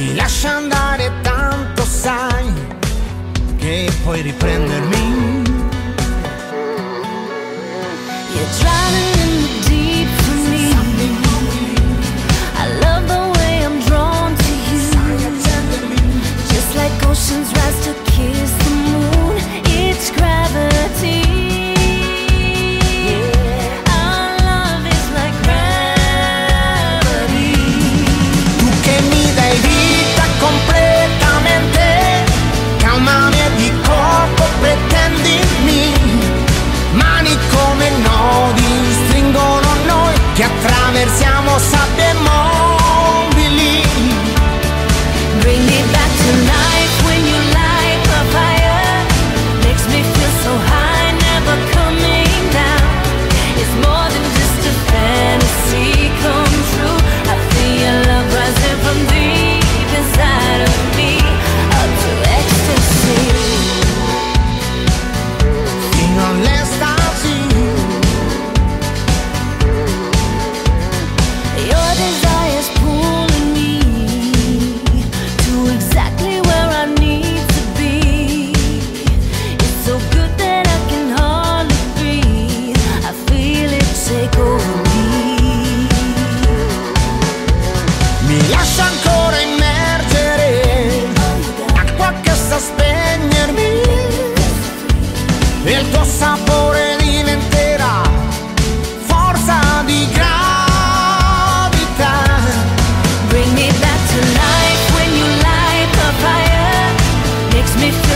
Mi lascia andare tanto sai che puoi riprendermi.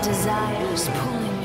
desires pulling